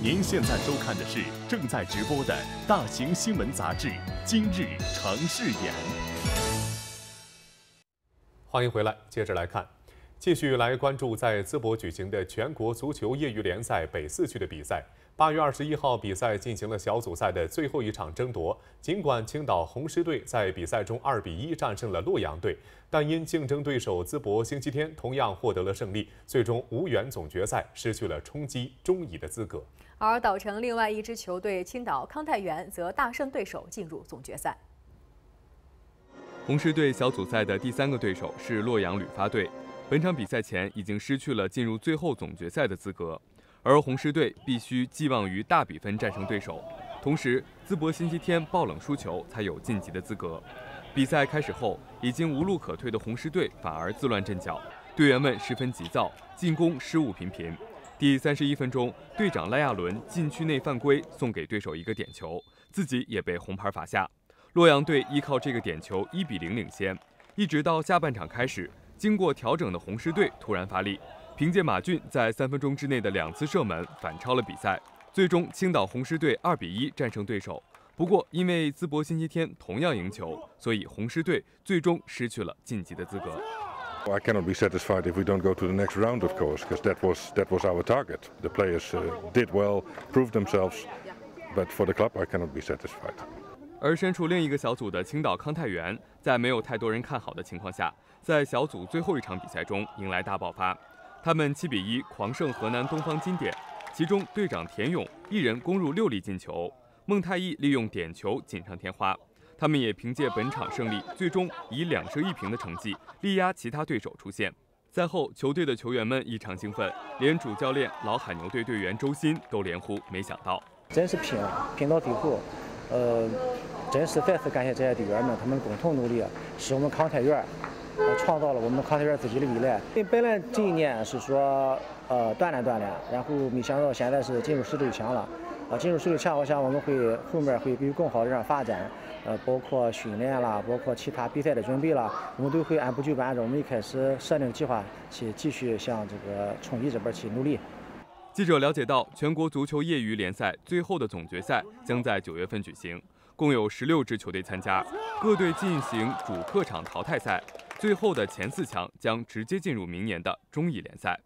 您现在收看的是正在直播的大型新闻杂志《今日城市眼》。欢迎回来，接着来看，继续来关注在淄博举行的全国足球业余联赛北四区的比赛。八月二十一号，比赛进行了小组赛的最后一场争夺。尽管青岛红狮队在比赛中二比一战胜了洛阳队，但因竞争对手淄博星期天同样获得了胜利，最终无缘总决赛，失去了冲击中乙的资格。而岛城另外一支球队青岛康泰源则大胜对手，进入总决赛。红狮队小组赛的第三个对手是洛阳旅发队，本场比赛前已经失去了进入最后总决赛的资格。而红狮队必须寄望于大比分战胜对手，同时淄博星期天爆冷输球才有晋级的资格。比赛开始后，已经无路可退的红狮队反而自乱阵脚，队员们十分急躁，进攻失误频频。第三十一分钟，队长赖亚伦禁区内犯规，送给对手一个点球，自己也被红牌罚下。洛阳队依靠这个点球一比零领先，一直到下半场开始，经过调整的红狮队突然发力。凭借马俊在三分钟之内的两次射门反超了比赛，最终青岛红狮队二比一战胜对手。不过，因为淄博星期天同样赢球，所以红狮队最终失去了晋级的资格。I cannot be satisfied if we don't go to the next round, of course, because that was that was our target. The players did well, proved themselves, but for the club, I cannot be satisfied. 而身处另一个小组的青岛康泰源，在没有太多人看好的情况下，在小组最后一场比赛中迎来大爆发。他们七比一狂胜河南东方经典，其中队长田勇一人攻入六粒进球，孟太义利用点球锦上添花。他们也凭借本场胜利，最终以两胜一平的成绩力压其他对手出线。赛后，球队的球员们异常兴奋，连主教练老海牛队队员周鑫都连呼没想到，真是拼啊拼到最后，呃，真是再次感谢这些队员们，他们共同努力，使我们康泰源。创造了我们康泰源自己的未来。本来这一年是说，呃，锻炼锻炼，然后没想到现在是进入十六强了。啊，进入十六强，我想我们会后面会有更好的这样发展。呃，包括训练啦，包括其他比赛的准备啦，我们都会按部就班，按照我们一开始设定计划去继续向这个冲击这边去努力。记者了解到，全国足球业余联赛最后的总决赛将在九月份举行，共有十六支球队参加，各队进行主客场淘汰赛。最后的前四强将直接进入明年的中乙联赛。